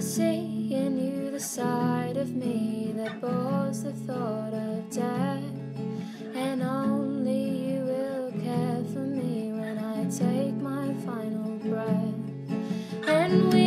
seeing you, the side of me that bores the thought of death. And only you will care for me when I take my final breath. And we